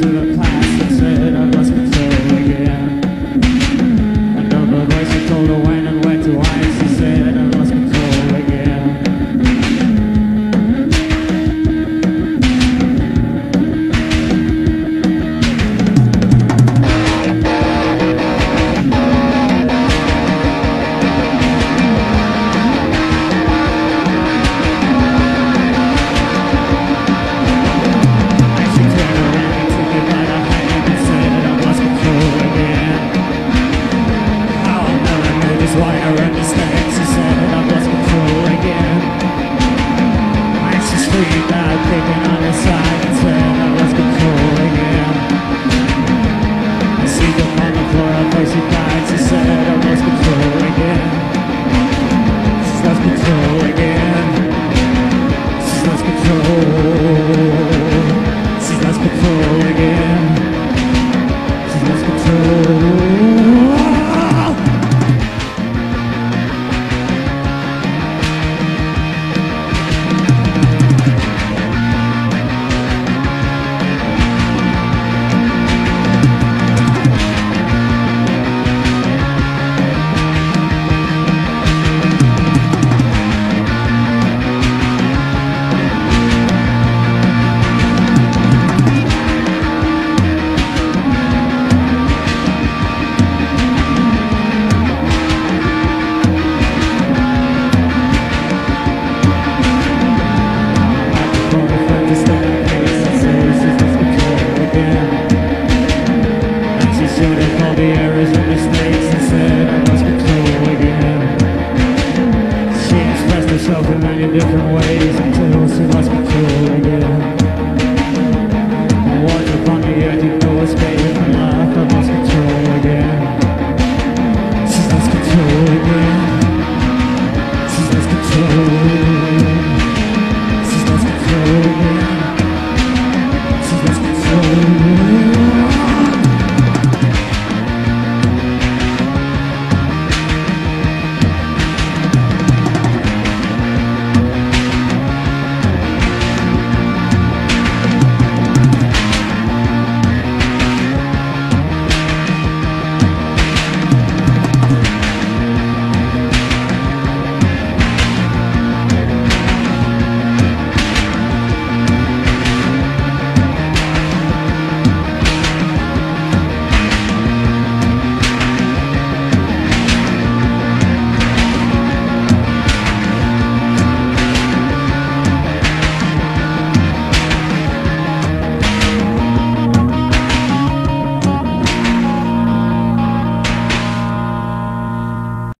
set up. In in different ways until she must be true.